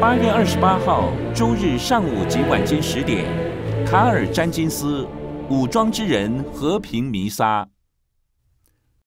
八月二十八号周日上午及晚间十点卡尔詹金斯武装之人和平弥撒。